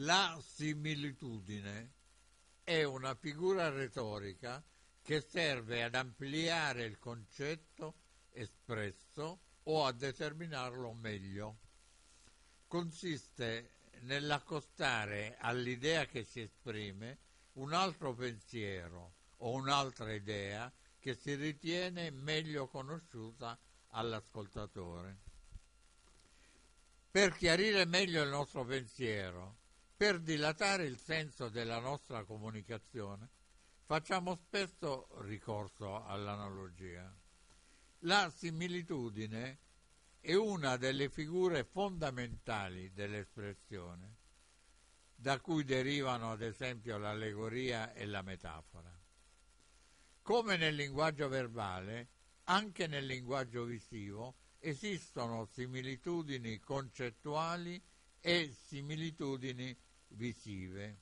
La similitudine è una figura retorica che serve ad ampliare il concetto espresso o a determinarlo meglio. Consiste nell'accostare all'idea che si esprime un altro pensiero o un'altra idea che si ritiene meglio conosciuta all'ascoltatore. Per chiarire meglio il nostro pensiero, per dilatare il senso della nostra comunicazione, facciamo spesso ricorso all'analogia. La similitudine è una delle figure fondamentali dell'espressione, da cui derivano ad esempio l'allegoria e la metafora. Come nel linguaggio verbale, anche nel linguaggio visivo esistono similitudini concettuali e similitudini visive.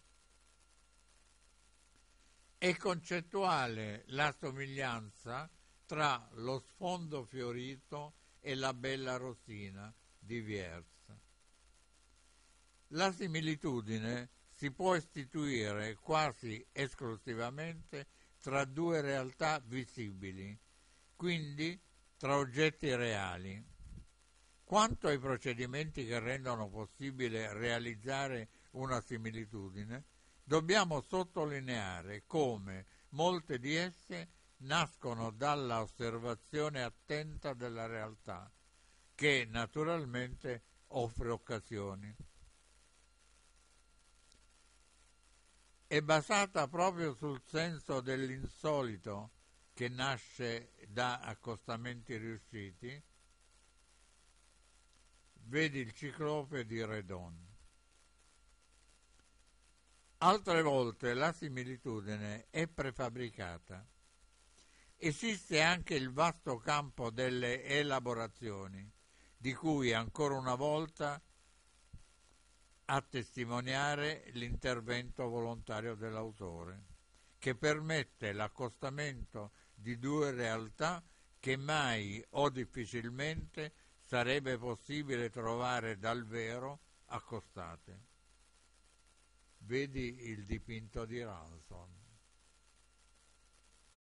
È concettuale la somiglianza tra lo sfondo fiorito e la bella rosina di Vierza. La similitudine si può istituire quasi esclusivamente tra due realtà visibili, quindi tra oggetti reali. Quanto ai procedimenti che rendono possibile realizzare una similitudine, dobbiamo sottolineare come molte di esse nascono dalla osservazione attenta della realtà, che naturalmente offre occasioni. È basata proprio sul senso dell'insolito che nasce da accostamenti riusciti. Vedi il ciclope di Redon. Altre volte la similitudine è prefabbricata. Esiste anche il vasto campo delle elaborazioni, di cui ancora una volta a testimoniare l'intervento volontario dell'autore, che permette l'accostamento di due realtà che mai o difficilmente sarebbe possibile trovare dal vero accostate. Vedi il dipinto di Ransom.